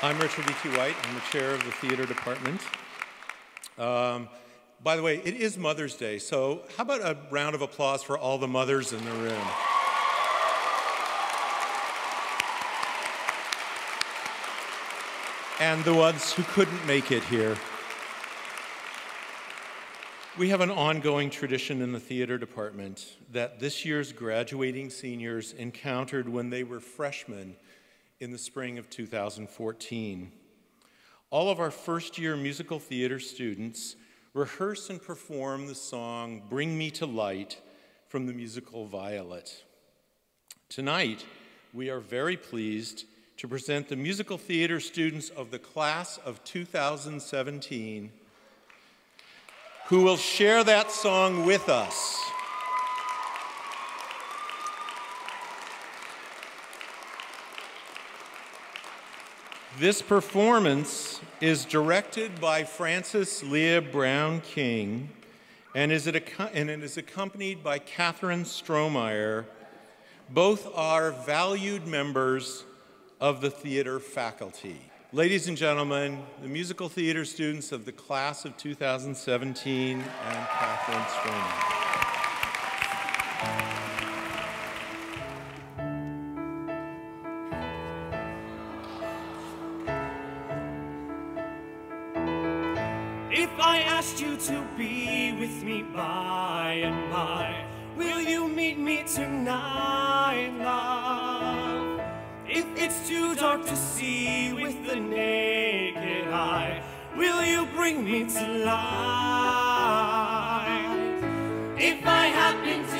I'm Richard E.T. White. I'm the chair of the theater department. Um, by the way, it is Mother's Day, so how about a round of applause for all the mothers in the room? And the ones who couldn't make it here. We have an ongoing tradition in the theater department that this year's graduating seniors encountered when they were freshmen in the spring of 2014. All of our first year musical theater students rehearse and perform the song Bring Me to Light from the musical Violet. Tonight, we are very pleased to present the musical theater students of the class of 2017 who will share that song with us. This performance is directed by Francis Leah Brown King and, is it, and it is accompanied by Catherine Strohmeyer. Both are valued members of the theater faculty. Ladies and gentlemen, the musical theater students of the class of 2017 and Catherine Strohmeyer. If I asked you to be with me by and by, will you meet me tonight, love? If it's too dark to see with the naked eye, will you bring me to life? If I happen to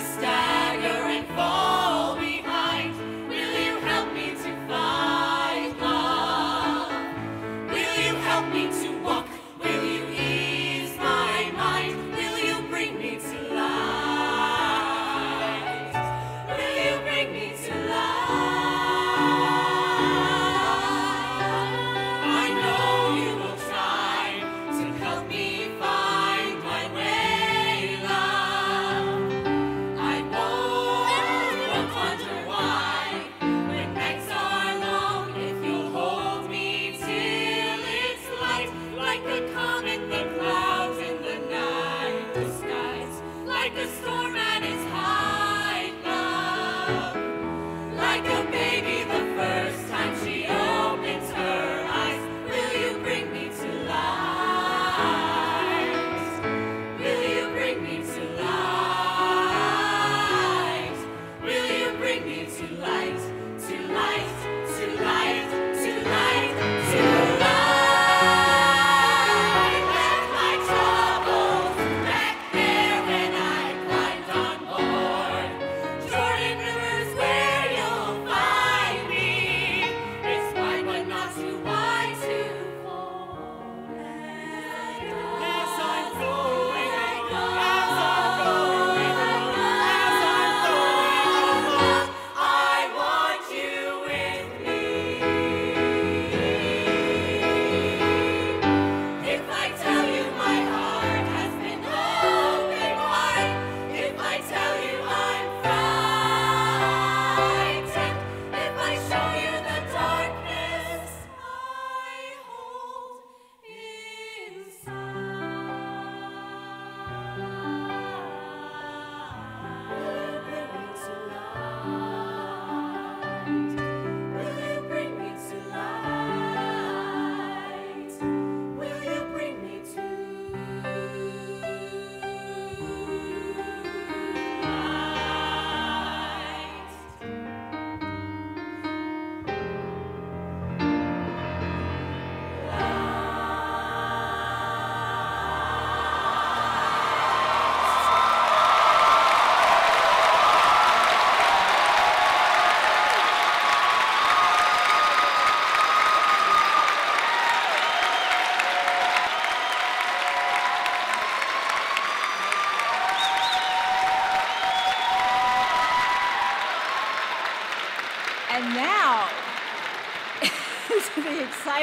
To the exciting.